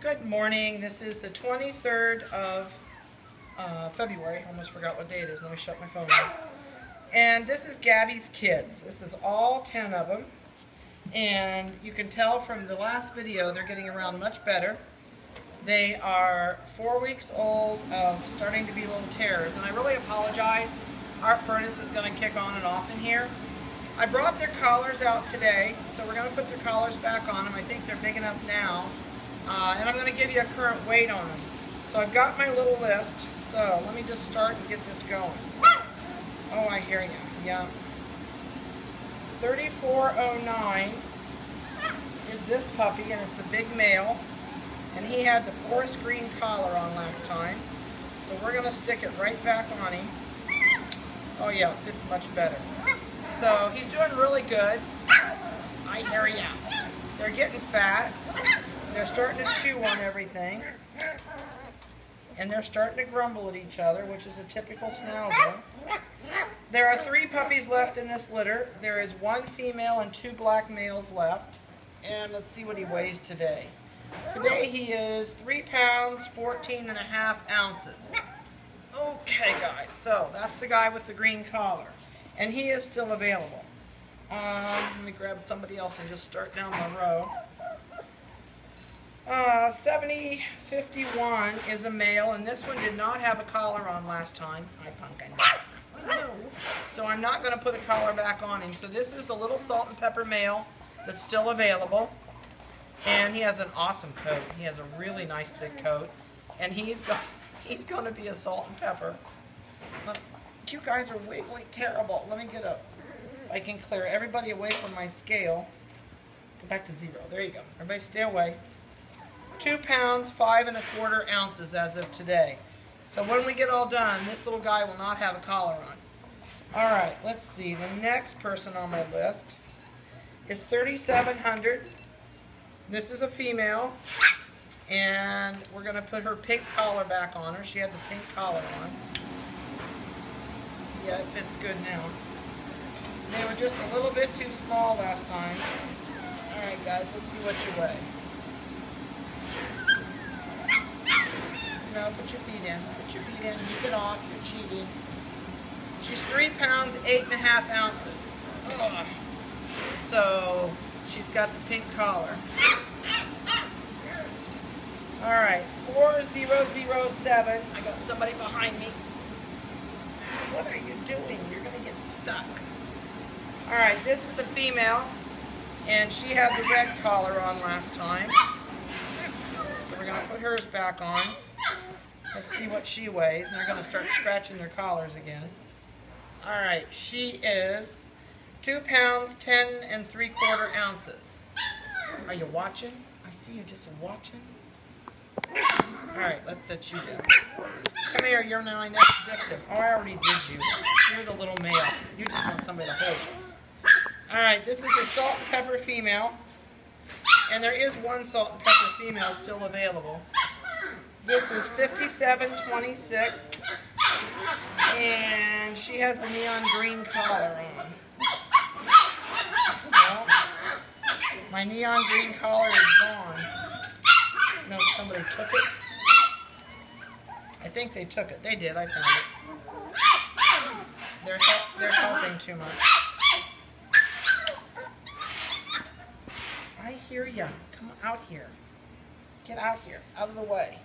Good morning. This is the 23rd of uh, February. Almost forgot what day it is. Let me shut my phone off. And this is Gabby's kids. This is all 10 of them. And you can tell from the last video they're getting around much better. They are four weeks old of starting to be little terrors. And I really apologize. Our furnace is going to kick on and off in here. I brought their collars out today, so we're going to put their collars back on them. I think they're big enough now. Uh, and I'm going to give you a current weight on them. So I've got my little list, so let me just start and get this going. Oh, I hear you. Yeah. 3409 is this puppy, and it's the big male. And he had the forest green collar on last time. So we're going to stick it right back on him. Oh yeah, it fits much better. So he's doing really good. I hear ya. They're getting fat. They're starting to chew on everything. And they're starting to grumble at each other, which is a typical schnauzer. There are three puppies left in this litter. There is one female and two black males left. And let's see what he weighs today. Today he is 3 pounds, 14 and a half ounces. Okay, guys, so that's the guy with the green collar. And he is still available. Um, let me grab somebody else and just start down the row. Uh, 7051 is a male, and this one did not have a collar on last time. Hi, Pumpkin. So I'm not going to put a collar back on him. So this is the little salt and pepper male that's still available. And he has an awesome coat. He has a really nice thick coat. And he's got, he's going to be a salt and pepper. You guys are wiggly terrible. Let me get up. I can clear everybody away from my scale. Go back to zero. There you go. Everybody stay away two pounds, five and a quarter ounces as of today. So when we get all done, this little guy will not have a collar on. All right, let's see. The next person on my list is 3,700. This is a female, and we're going to put her pink collar back on her. She had the pink collar on. Yeah, it fits good now. They were just a little bit too small last time. All right, guys, let's see what you weigh. Put your feet in. Put your feet in. Keep it off. You're cheating. She's three pounds, eight and a half ounces. Ugh. So she's got the pink collar. All right, 4007. I got somebody behind me. What are you doing? You're going to get stuck. All right, this is a female, and she had the red collar on last time. So we're to put hers back on. Let's see what she weighs. And they're going to start scratching their collars again. All right, she is 2 pounds, 10 and 3 quarter ounces. Are you watching? I see you just watching. All right, let's set you down. Come here, you're now my next victim. Oh, I already did you. You're the little male. You just want somebody to hold you. All right, this is a salt and pepper female. And there is one salt and pepper female still available. This is 5726. And she has the neon green collar on. Well, my neon green collar is gone. No, somebody took it. I think they took it. They did. I found it. They're, they're helping too much. I hear ya. Come out here. Get out here. Out of the way.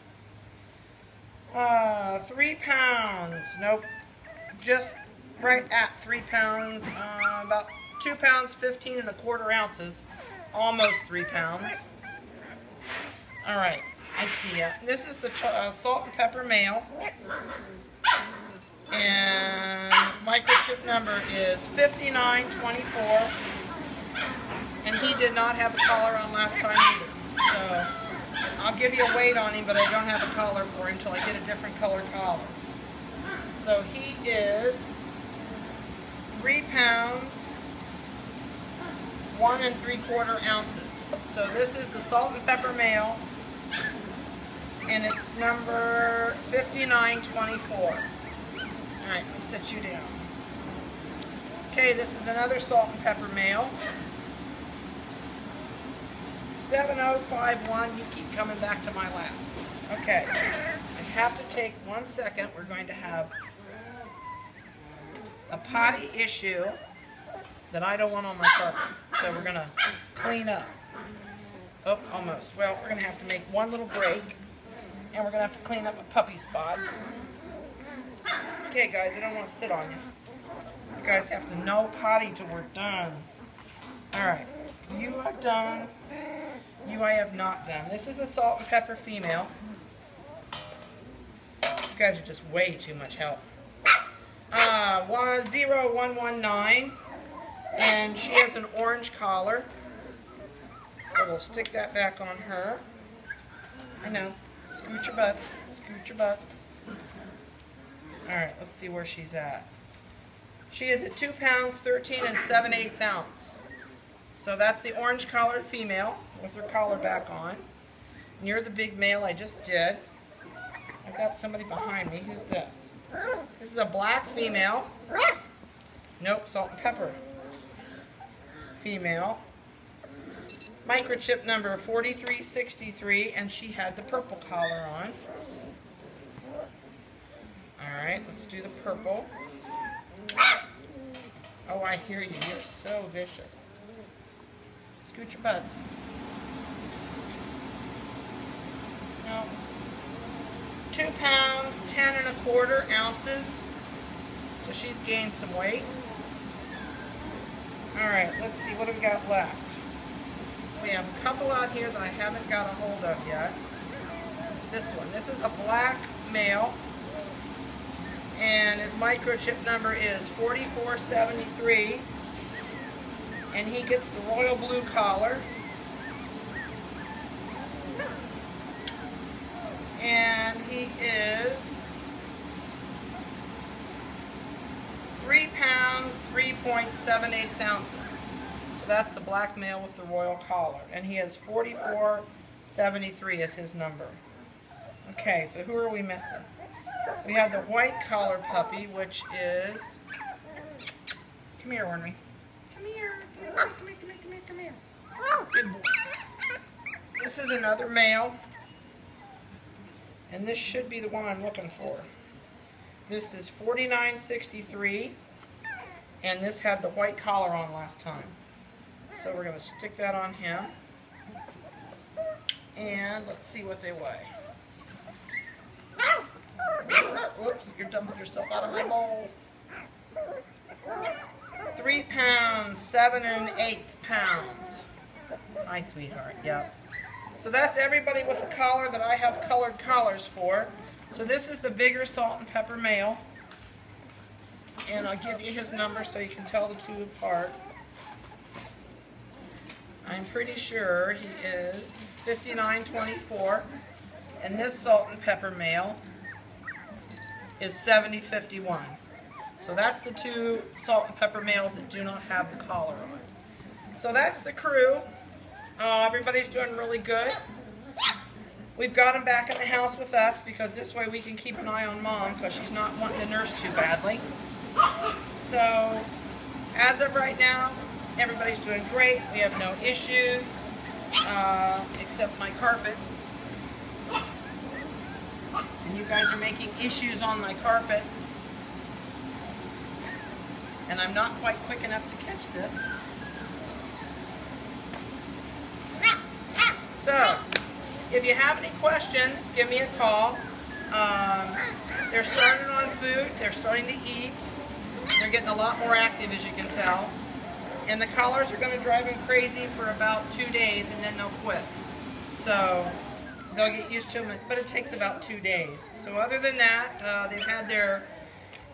Uh, three pounds. Nope. Just right at three pounds. Uh, about two pounds, 15 and a quarter ounces. Almost three pounds. All right. I see ya. This is the uh, salt and pepper male. And microchip number is 5924. And he did not have a collar on last time either. So I'll give you a weight on him, but I don't have a collar for him until I get a different color collar. So he is three pounds, one and three quarter ounces. So this is the salt and pepper male, and it's number 5924. All right, let me set you down. Okay, this is another salt and pepper male. 7051, you keep coming back to my lap. Okay, I have to take one second. We're going to have a potty issue that I don't want on my carpet. So we're going to clean up. Oh, almost. Well, we're going to have to make one little break. And we're going to have to clean up a puppy spot. Okay, guys, I don't want to sit on you. You guys have to know potty till we're done. Alright, you are done. You I have not done. This is a salt and pepper female. You guys are just way too much help. Uh, 10119. And she has an orange collar. So we'll stick that back on her. I know. Scoot your butts. Scoot your butts. Alright, let's see where she's at. She is at 2 pounds, 13 and 7 eighths ounce. So that's the orange collared female with her collar back on. And you're the big male I just did. I've got somebody behind me. Who's this? This is a black female. Nope, salt and pepper. Female. Microchip number 4363, and she had the purple collar on. Alright, let's do the purple. Oh, I hear you. You're so vicious. Scoot your butts. No. Two pounds, ten and a quarter ounces. So she's gained some weight. Alright, let's see. What do we got left? We have a couple out here that I haven't got a hold of yet. This one. This is a black male and his microchip number is 4473 and he gets the royal blue collar he is three pounds 3.78 ounces so that's the black male with the royal collar and he has 4473 as his number okay so who are we missing we have the white collar puppy, which is... Come here, Ornery. Come here. Come here, come here, come here, come here, come here. Oh, good boy. This is another male. And this should be the one I'm looking for. This is 4963. And this had the white collar on last time. So we're going to stick that on him. And let's see what they weigh. Whoops, you're dumping yourself out of my bowl. Three pounds, seven and eight pounds. Hi, sweetheart, yep. So that's everybody with a collar that I have colored collars for. So this is the bigger salt and pepper male. And I'll give you his number so you can tell the two apart. I'm pretty sure he is 5924. And this salt and pepper male is 7051. So that's the two salt and pepper males that do not have the collar on. So that's the crew. Uh, everybody's doing really good. We've got them back in the house with us because this way we can keep an eye on mom because she's not wanting to nurse too badly. So as of right now, everybody's doing great. We have no issues uh, except my carpet and you guys are making issues on my carpet. And I'm not quite quick enough to catch this. So, if you have any questions, give me a call. Um, they're starting on food. They're starting to eat. They're getting a lot more active, as you can tell. And the collars are going to drive them crazy for about two days, and then they'll quit. So, they'll get used to them, but it takes about two days. So other than that, uh, they've had their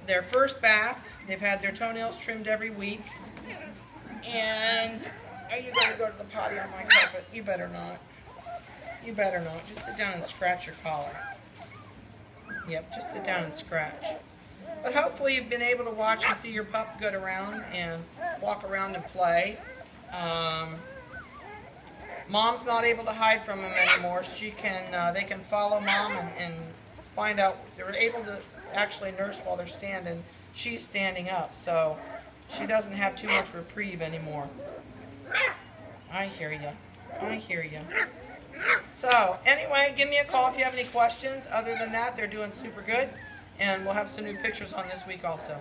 their first bath. They've had their toenails trimmed every week. And are you going to go to the potty on my carpet? You better not. You better not. Just sit down and scratch your collar. Yep, just sit down and scratch. But hopefully you've been able to watch and see your pup good around and walk around and play. Um, Mom's not able to hide from them anymore. She can, uh, they can follow mom and, and find out. They're able to actually nurse while they're standing. She's standing up, so she doesn't have too much reprieve anymore. I hear you. I hear you. So, anyway, give me a call if you have any questions. Other than that, they're doing super good. And we'll have some new pictures on this week also.